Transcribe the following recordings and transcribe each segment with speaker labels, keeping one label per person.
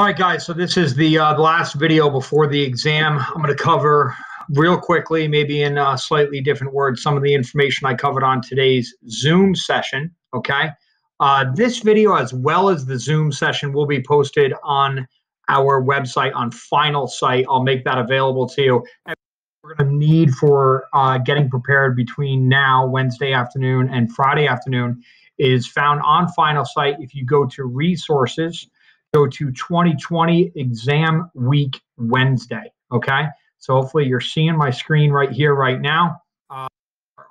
Speaker 1: All right, guys. So this is the, uh, last video before the exam. I'm going to cover real quickly, maybe in uh, slightly different words, some of the information I covered on today's Zoom session. Okay. Uh, this video, as well as the Zoom session, will be posted on our website on Finalsite. I'll make that available to you. We're going to need for uh, getting prepared between now, Wednesday afternoon, and Friday afternoon is found on Finalsite. If you go to resources, go to 2020 exam week Wednesday. Okay. So hopefully you're seeing my screen right here, right now. Uh,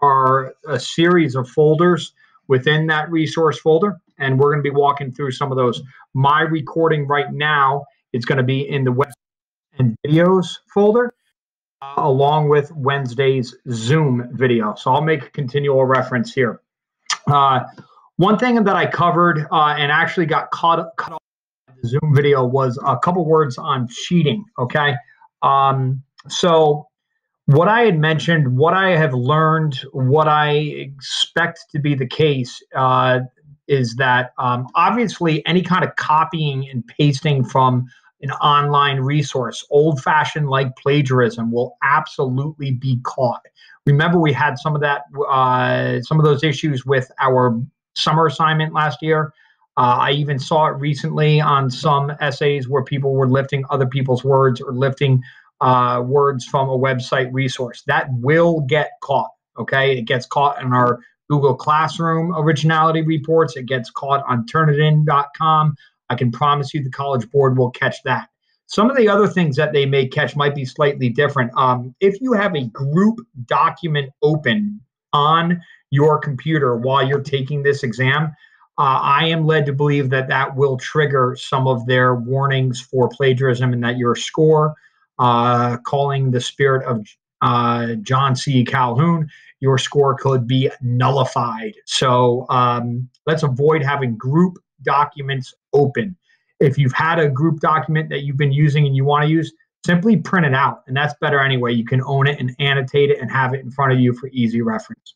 Speaker 1: are a series of folders within that resource folder. And we're going to be walking through some of those. My recording right now is going to be in the web and videos folder. Uh, along with Wednesday's Zoom video. So I'll make a continual reference here. Uh, one thing that I covered uh, and actually got caught, cut off Zoom video was a couple words on cheating. Okay. Um, so, what I had mentioned, what I have learned, what I expect to be the case uh, is that um, obviously any kind of copying and pasting from an online resource, old fashioned like plagiarism, will absolutely be caught. Remember, we had some of that, uh, some of those issues with our summer assignment last year. Uh, I even saw it recently on some essays where people were lifting other people's words or lifting uh, words from a website resource. That will get caught. Okay, it gets caught in our Google Classroom originality reports. It gets caught on Turnitin.com. I can promise you the College Board will catch that. Some of the other things that they may catch might be slightly different. Um, if you have a group document open on your computer while you're taking this exam, uh, I am led to believe that that will trigger some of their warnings for plagiarism and that your score, uh, calling the spirit of uh, John C. Calhoun, your score could be nullified. So um, let's avoid having group documents open. If you've had a group document that you've been using and you want to use, simply print it out. And that's better anyway. You can own it and annotate it and have it in front of you for easy reference.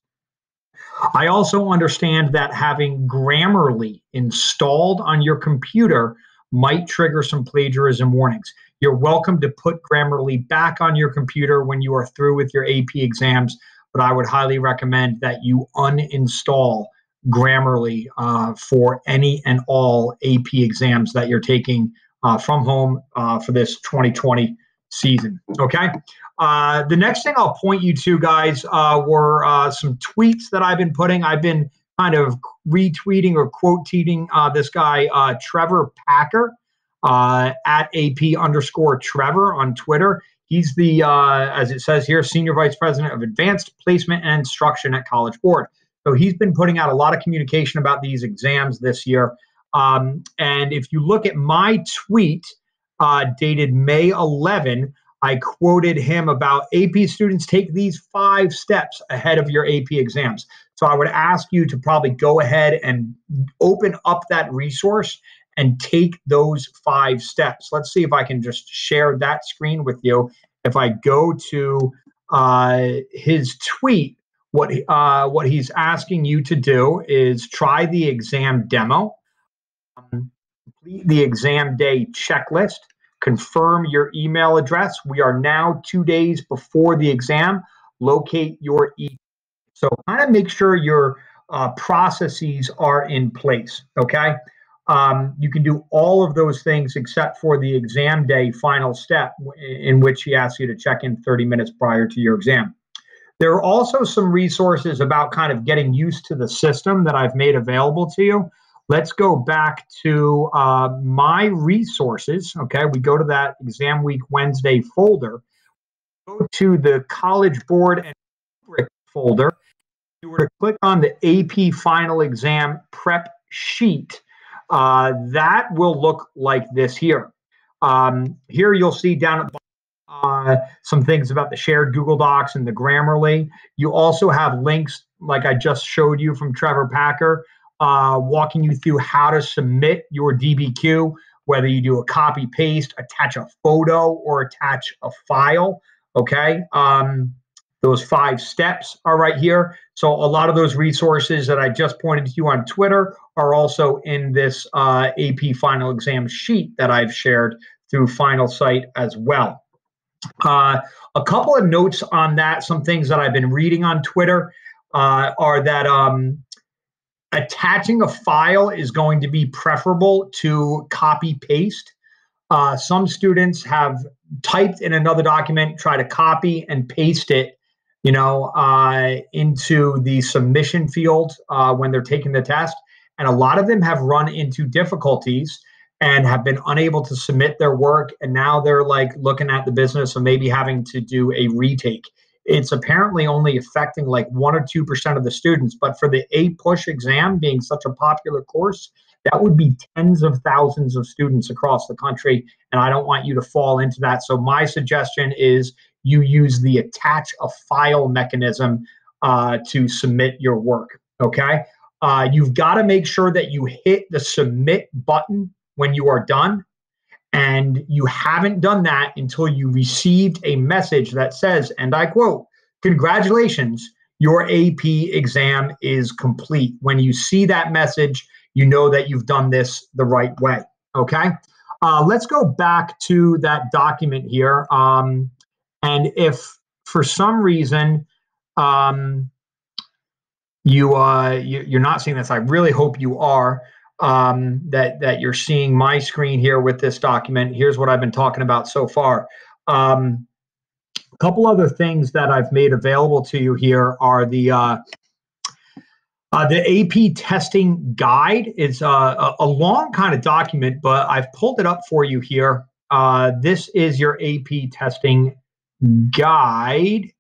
Speaker 1: I also understand that having Grammarly installed on your computer might trigger some plagiarism warnings. You're welcome to put Grammarly back on your computer when you are through with your AP exams, but I would highly recommend that you uninstall Grammarly uh, for any and all AP exams that you're taking uh, from home uh, for this 2020 season. Okay. Uh, the next thing I'll point you to, guys, uh, were uh, some tweets that I've been putting. I've been kind of retweeting or quote tweeting uh, this guy, uh, Trevor Packer, uh, at AP underscore Trevor on Twitter. He's the, as it says here, Senior Vice President of Advanced Placement and Instruction at College Board. So he's been putting out a lot of communication about these exams this year. Um, and if you look at my tweet dated May 11, I quoted him about AP students take these five steps ahead of your AP exams. So I would ask you to probably go ahead and open up that resource and take those five steps. Let's see if I can just share that screen with you. If I go to uh, his tweet, what uh, what he's asking you to do is try the exam demo, um, complete the exam day checklist, confirm your email address. We are now two days before the exam. Locate your e. So kind of make sure your uh, processes are in place. Okay. Um, you can do all of those things except for the exam day final step, in which he asks you to check in 30 minutes prior to your exam. There are also some resources about kind of getting used to the system that I've made available to you. Let's go back to uh, my resources. Okay, we go to that exam week Wednesday folder. Go to the College Board and rubric folder. If you were to click on the AP Final Exam Prep Sheet, uh, that will look like this here. Um, here you'll see down at the uh, some things about the shared Google Docs and the Grammarly. You also have links, like I just showed you from Trevor Packer, uh, walking you through how to submit your DBQ, whether you do a copy paste, attach a photo, or attach a file. Okay. Um, those five steps are right here. So a lot of those resources that I just pointed to you on Twitter are also in this uh, AP final exam sheet that I've shared through Finalsite as well. Uh, a couple of notes on that, some things that I've been reading on Twitter uh, are that um, attaching a file is going to be preferable to copy paste. Uh, some students have typed in another document, try to copy and paste it, you know, uh, into the submission field uh, when they're taking the test. And a lot of them have run into difficulties and have been unable to submit their work. And now they're like looking at the business of maybe having to do a retake. It's apparently only affecting like one or 2% of the students. But for the APUSH exam being such a popular course, that would be tens of thousands of students across the country. And I don't want you to fall into that. So my suggestion is you use the attach a file mechanism uh, to submit your work. Okay. Uh, you've got to make sure that you hit the submit button when you are done. And you haven't done that until you received a message that says, and I quote, Congratulations, your AP exam is complete. When you see that message, you know that you've done this the right way. Okay. Uh, let's go back to that document here. Um, and if for some reason um, you, uh, you are not seeing this, I really hope you are. Um, that that you're seeing my screen here with this document. Here's what I've been talking about so far. Um, a couple other things that I've made available to you here are the uh, uh, the AP testing guide is uh, a long kind of document, but I've pulled it up for you here. Uh, this is your AP testing guide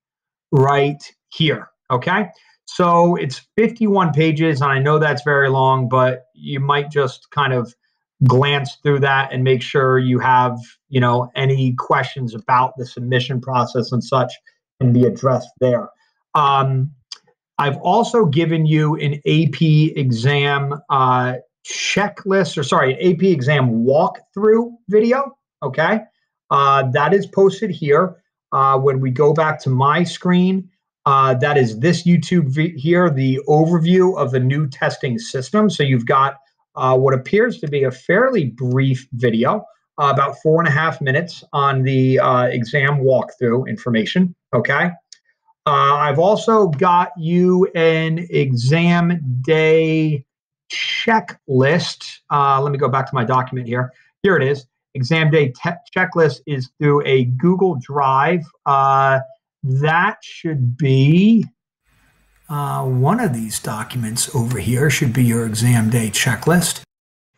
Speaker 1: right here. Okay. So it's 51 pages, and I know that's very long, but you might just kind of glance through that and make sure you have, you know, any questions about the submission process and such can be addressed there. Um, I've also given you an AP exam uh, checklist, or sorry, AP exam walkthrough video. Okay. Uh, that is posted here. Uh, when we go back to my screen, uh, that is this YouTube here, the overview of the new testing system. So you've got uh, what appears to be a fairly brief video, uh, about four and a half minutes on the uh, exam walkthrough information. Okay. Uh, I've also got you an exam day checklist. Uh, let me go back to my document here. Here it is. Exam day checklist is through a Google Drive. That should be uh, one of these documents over here, should be your exam day checklist.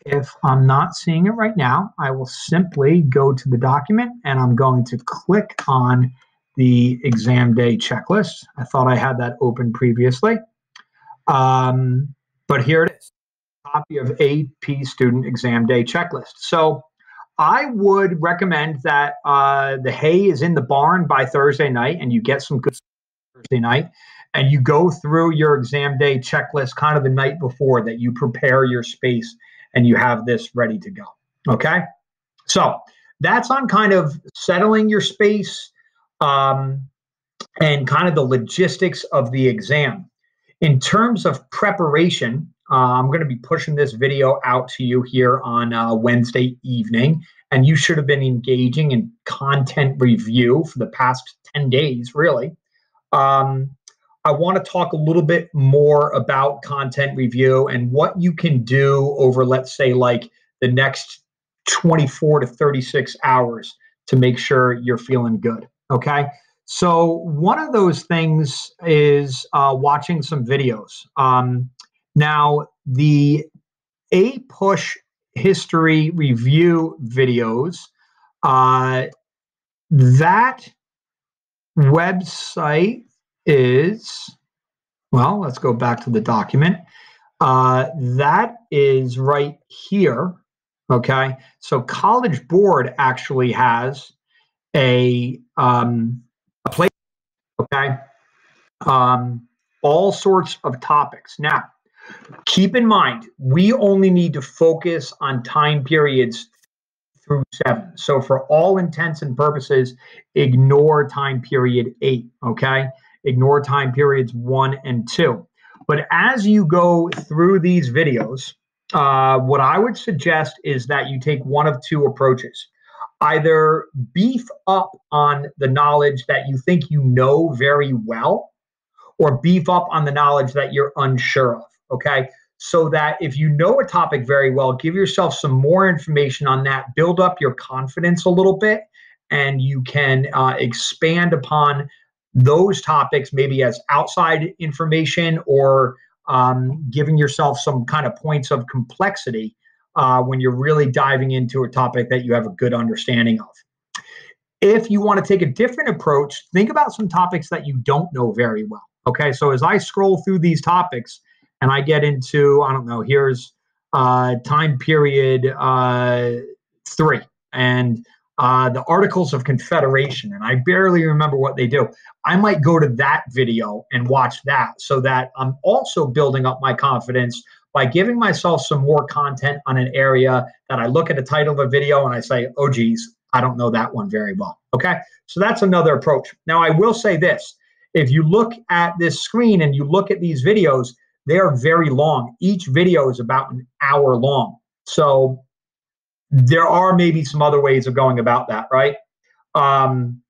Speaker 1: If I'm not seeing it right now, I will simply go to the document and I'm going to click on the exam day checklist. I thought I had that open previously. Um, but here it is copy of AP student exam day checklist. So I would recommend that uh, the hay is in the barn by Thursday night and you get some good Thursday night and you go through your exam day checklist kind of the night before that you prepare your space and you have this ready to go. Okay. So that's on kind of settling your space, um, and kind of the logistics of the exam. In terms of preparation, uh, I'm going to be pushing this video out to you here on uh, Wednesday evening, and you should have been engaging in content review for the past 10 days, really. Um, I want to talk a little bit more about content review and what you can do over, let's say, like the next 24 to 36 hours to make sure you're feeling good. Okay. So one of those things is uh, watching some videos. Um, now, the A push history review videos, uh, that website is, well, let's go back to the document. Uh, that is right here. Okay. So College Board actually has a um, a place. Okay, um, all sorts of topics. Now, keep in mind, we only need to focus on time periods through seven. So, for all intents and purposes, ignore time period eight. Okay, Ignore time periods one and two. But as you go through these videos, uh, what I would suggest is that you take one of two approaches. Either beef up on the knowledge that you think you know very well, or beef up on the knowledge that you're unsure of. Okay. So that if you know a topic very well, give yourself some more information on that, build up your confidence a little bit, and you can uh, expand upon those topics maybe as outside information or um, giving yourself some kind of points of complexity uh, when you're really diving into a topic that you have a good understanding of. If you want to take a different approach, think about some topics that you don't know very well. Okay, so as I scroll through these topics and I get into, I don't know, here's uh, time period uh, three and uh, the Articles of Confederation, and I barely remember what they do. I might go to that video and watch that so that I'm also building up my confidence by giving myself some more content on an area that I look at the title of a video and I say, oh, geez, I don't know that one very well. Okay. So that's another approach. Now, I will say this if you look at this screen and you look at these videos, they are very long. Each video is about an hour long. So there are maybe some other ways of going about that, right? Um,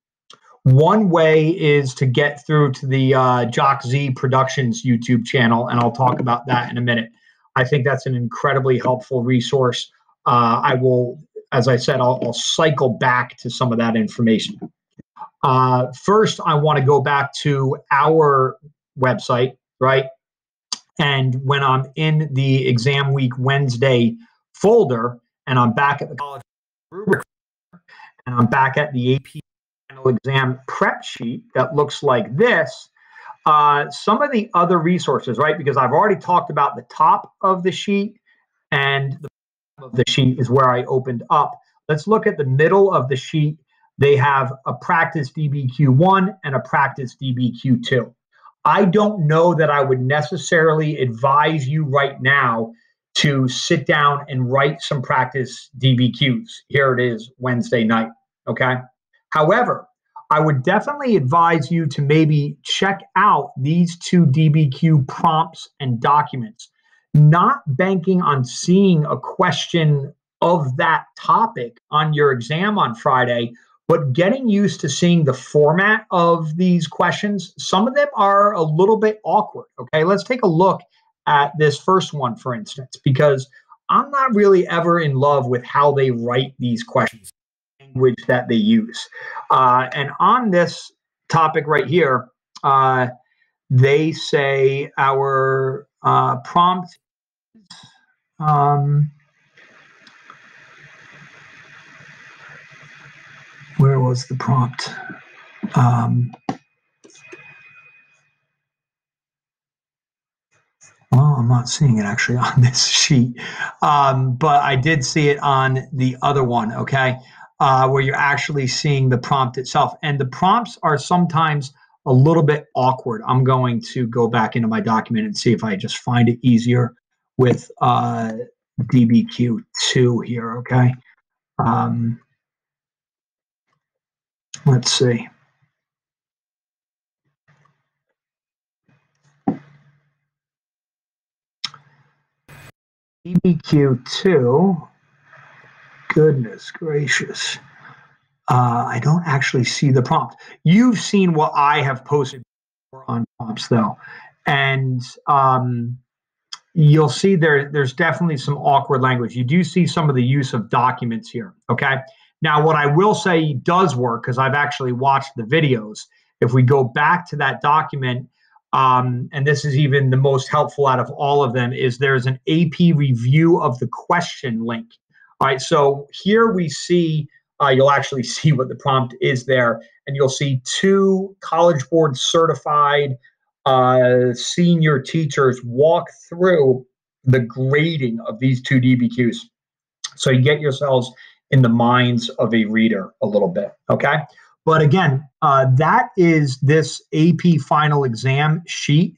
Speaker 1: one way is to get through to the uh, JOCZ Productions YouTube channel, and I'll talk about that in a minute. I think that's an incredibly helpful resource. Uh, I will, as I said, I'll, I'll, cycle back to some of that information. Uh, first, I want to go back to our website, right? And when I'm in the exam week Wednesday folder, and I'm back at the college rubric, and I'm back at the AP final exam prep sheet that looks like this. Uh, some of the other resources, right? Because I've already talked about the top of the sheet, and the bottom of the sheet is where I opened up. Let's look at the middle of the sheet. They have a practice DBQ1 and a practice DBQ2. I don't know that I would necessarily advise you right now to sit down and write some practice DBQs. Here it is Wednesday night. Okay. However, I would definitely advise you to maybe check out these two DBQ prompts and documents, not banking on seeing a question of that topic on your exam on Friday, but getting used to seeing the format of these questions. Some of them are a little bit awkward. Okay. Let's take a look at this first one, for instance, because I'm not really ever in love with how they write these questions, language that they use. Uh, and on this topic right here, uh, they say our uh, prompt. Um, where was the prompt? Um, Well, I'm not seeing it actually on this sheet, um, but I did see it on the other one, okay, uh, where you're actually seeing the prompt itself. And the prompts are sometimes a little bit awkward. I'm going to go back into my document and see if I just find it easier with uh, DBQ2 here, okay? Um, let's see. DBQ2, goodness gracious. Uh, I don't actually see the prompt. You've seen what I have posted on prompts, though, and um, you'll see there. There's definitely some awkward language. You do see some of the use of documents here. Okay. Now, what I will say does work because I've actually watched the videos. If we go back to that document um, and this is even the most helpful out of all of them, is there's an AP review of the question link. All right, so here we see, uh, you'll actually see what the prompt is there, and you'll see two College Board certified uh, senior teachers walk through the grading of these two DBQs. So you get yourselves in the minds of a reader a little bit, okay? But again, uh, that is this AP final exam sheet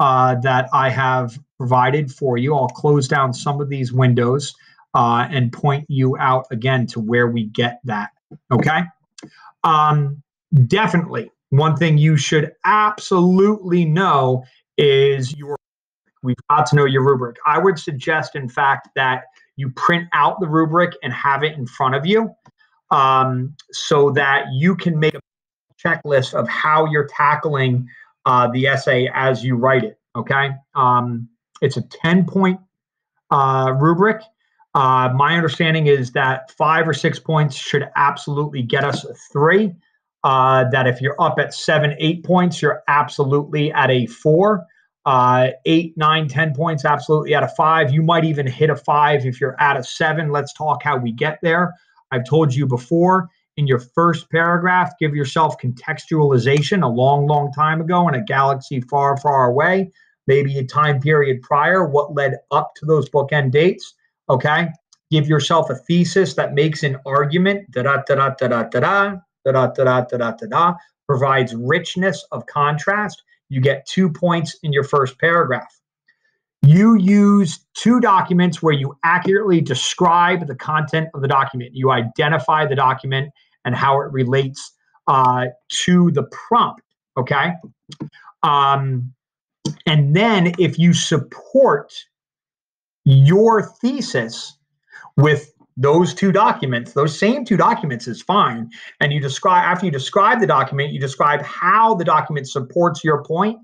Speaker 1: uh, that I have provided for you. I'll close down some of these windows uh, and point you out again to where we get that. Okay. Um, definitely, one thing you should absolutely know is your we've got to know your rubric. I would suggest, in fact, that you print out the rubric and have it in front of you um, so that you can make a checklist of how you're tackling uh, the essay as you write it. Okay. Um, it's a 10 point uh, rubric. Uh, my understanding is that five or six points should absolutely get us a three. Uh, that if you're up at seven, eight points, you're absolutely at a four. Uh, eight, nine, ten points, absolutely at a five. You might even hit a five if you're at a seven. Let's talk how we get there. I've told you before in your first paragraph, give yourself contextualization a long, long time ago in a galaxy far, far away, maybe a time period prior, what led up to those bookend dates. Okay. Give yourself a thesis that makes an argument, da da da da da da da da da da da da da da provides richness of contrast. You get two points in your first paragraph. You use two documents where you accurately describe the content of the document. You identify the document and how it relates uh, to the prompt. Okay. Um, and then if you support your thesis with those two documents, those same two documents is fine. And you describe, after you describe the document, you describe how the document supports your point.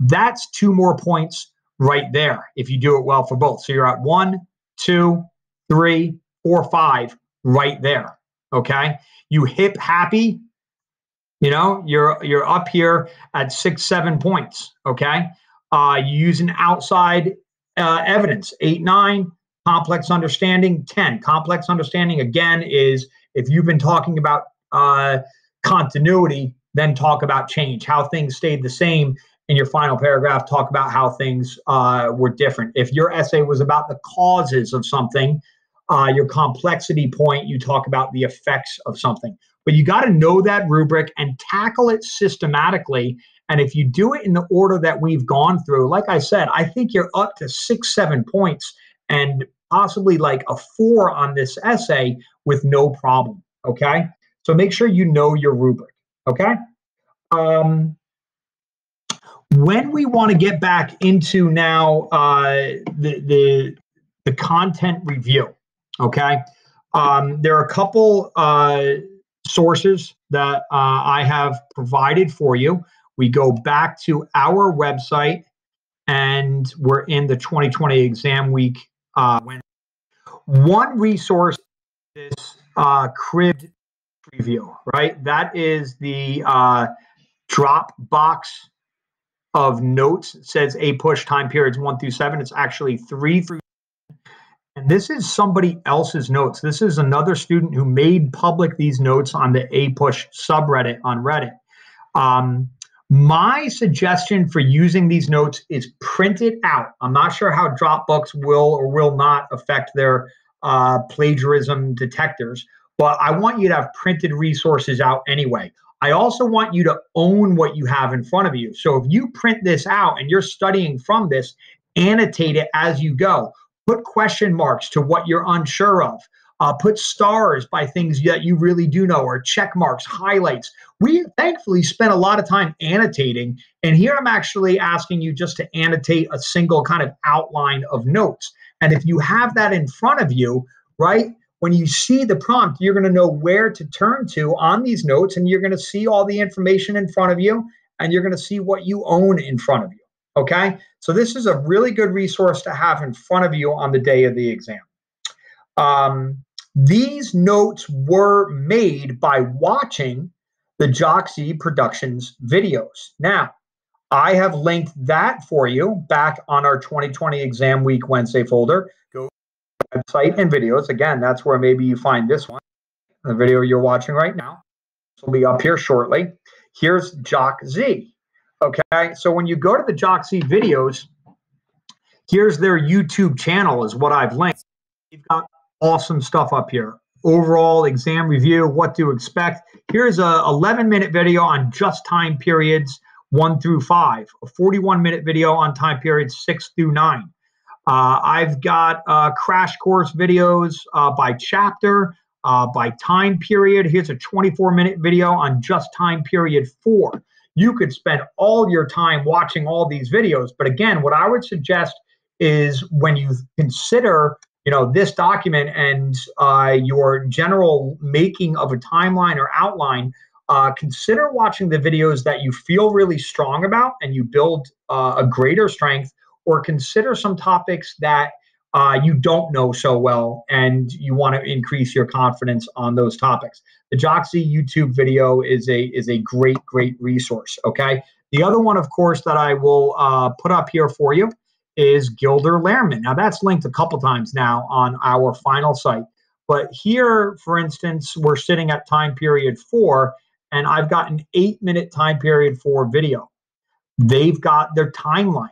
Speaker 1: That's two more points right there if you do it well for both. So you're at one, two, three, four, five right there. Okay. You hip happy, you know, you're you're up here at six, seven points. Okay. Uh, you use an outside uh, evidence, eight, nine, complex understanding 10 complex understanding again is if you've been talking about uh, continuity then talk about change. How things stayed the same in your final paragraph talk about how things uh, were different. If your essay was about the causes of something uh, your complexity point you talk about the effects of something. But you got to know that rubric and tackle it systematically and if you do it in the order that we've gone through like i said i think you're up to six seven points and possibly like a four on this essay with no problem. Okay. So make sure you know your rubric. Okay. Um, when we want to get back into now uh, the, the, the content review, okay, um, there are a couple uh, sources that uh, I have provided for you. We go back to our website and we're in the 2020 exam week uh, when one resource this uh, cribbed preview, right? That is the uh, drop box of notes. It says APUSH time periods one through seven. It's actually three through. And this is somebody else's notes. This is another student who made public these notes on the APUSH subreddit on Reddit. Um, my suggestion for using these notes is print it out. I'm not sure how Dropbox will or will not affect their uh, plagiarism detectors, but I want you to have printed resources out anyway. I also want you to own what you have in front of you. So if you print this out and you're studying from this, annotate it as you go. Put question marks to what you're unsure of. Uh, put stars by things that you really do know or check marks, highlights. We thankfully spent a lot of time annotating. And here I'm actually asking you just to annotate a single kind of outline of notes. And if you have that in front of you, right, when you see the prompt, you're going to know where to turn to on these notes and you're going to see all the information in front of you and you're going to see what you own in front of you. Okay. So this is a really good resource to have in front of you on the day of the exam. Um, these notes were made by watching the JOCZ Productions videos. Now, I have linked that for you back on our 2020 exam week Wednesday folder. Go website and videos. Again, that's where maybe you find this one. The video you're watching right now. This will be up here shortly. Here's JOCZ. Okay, so when you go to the JOCZ videos, here's their YouTube channel, is what I've linked. You've got awesome stuff up here. Overall exam review, what to expect. Here's a 11 minute video on just time periods one through five, a 41 minute video on time periods six through nine. Uh, I've got uh, crash course videos uh, by chapter uh, by time period. Here's a 24 minute video on just time period four. You could spend all your time watching all these videos. But again, what I would suggest is when you consider you know this document and uh, your general making of a timeline or outline uh, consider watching the videos that you feel really strong about and you build uh, a greater strength or consider some topics that uh, you don't know so well and you want to increase your confidence on those topics. The JOCZ youtube video is a is a great great resource okay? The other one of course that i will uh, put up here for you is gilder lehrman now that's linked a couple times now on our Finalsite but here for instance we're sitting at time period four and i've got an eight minute time period for video they've got their timelines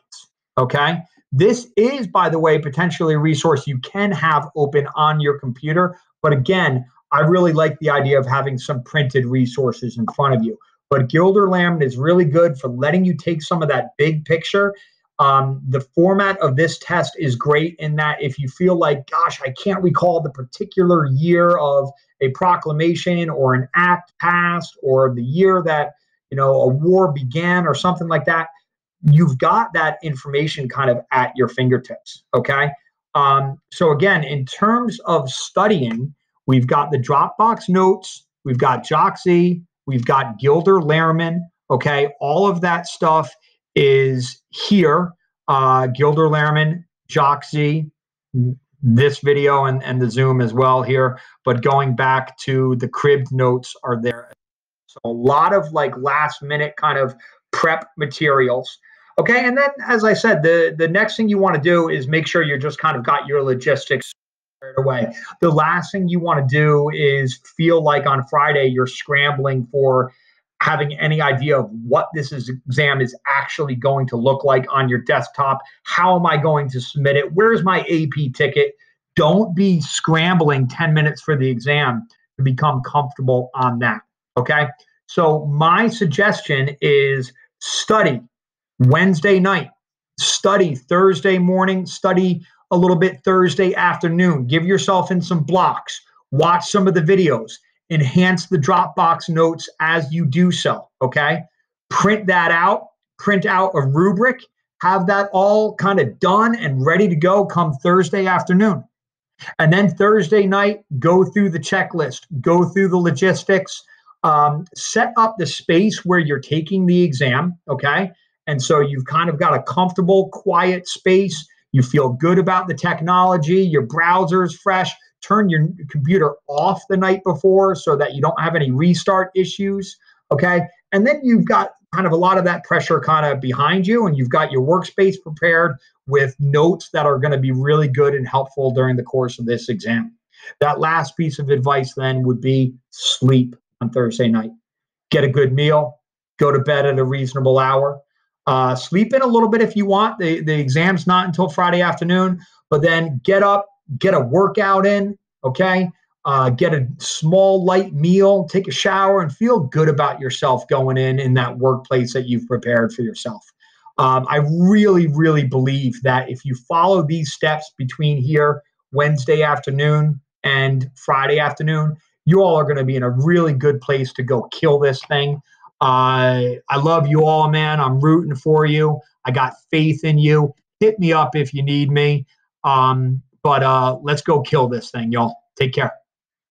Speaker 1: okay this is, by the way, potentially a resource you can have open on your computer. But again, I really like the idea of having some printed resources in front of you. But Gilder Lehrman is really good for letting you take some of that big picture. Um, the format of this test is great in that if you feel like, gosh, I can't recall the particular year of a proclamation or an act passed or the year that you know a war began or something like that you've got that information kind of at your fingertips. Okay. Um, so, again, in terms of studying, we've got the Dropbox notes, we've got JOCZ, we've got Gilder Lehrman. Okay. All of that stuff is here. Uh, Gilder Lehrman, JOCZ, this video and, and the Zoom as well here. But going back to the cribbed notes are there. So, a lot of like last minute kind of prep materials. Okay, and then as I said, the the next thing you want to do is make sure you're just kind of got your logistics away. The last thing you want to do is feel like on Friday you're scrambling for having any idea of what this is, exam is actually going to look like on your desktop. How am I going to submit it? Where's my AP ticket? Don't be scrambling 10 minutes for the exam to become comfortable on that. Okay. So, my suggestion is study Wednesday night, study Thursday morning, study a little bit Thursday afternoon. Give yourself in some blocks, watch some of the videos, enhance the Dropbox notes as you do so. Okay. Print that out, print out a rubric, have that all kind of done and ready to go come Thursday afternoon. And then Thursday night, go through the checklist, go through the logistics, um, set up the space where you're taking the exam. Okay. And so you've kind of got a comfortable, quiet space. You feel good about the technology. Your browser is fresh. Turn your computer off the night before so that you don't have any restart issues. Okay. And then you've got kind of a lot of that pressure kind of behind you, and you've got your workspace prepared with notes that are going to be really good and helpful during the course of this exam. That last piece of advice then would be sleep on Thursday night. Get a good meal, go to bed at a reasonable hour, uh, sleep in a little bit if you want. The, the exam's not until Friday afternoon, but then get up, get a workout in, okay? Uh, get a small, light meal, take a shower, and feel good about yourself going in in that workplace that you've prepared for yourself. Um, I really, really believe that if you follow these steps between here, Wednesday afternoon and Friday afternoon, you all are going to be in a really good place to go kill this thing. I I love you all, man. I'm rooting for you. I got faith in you. Hit me up if you need me. Um, but uh, let's go kill this thing, y'all. Take care.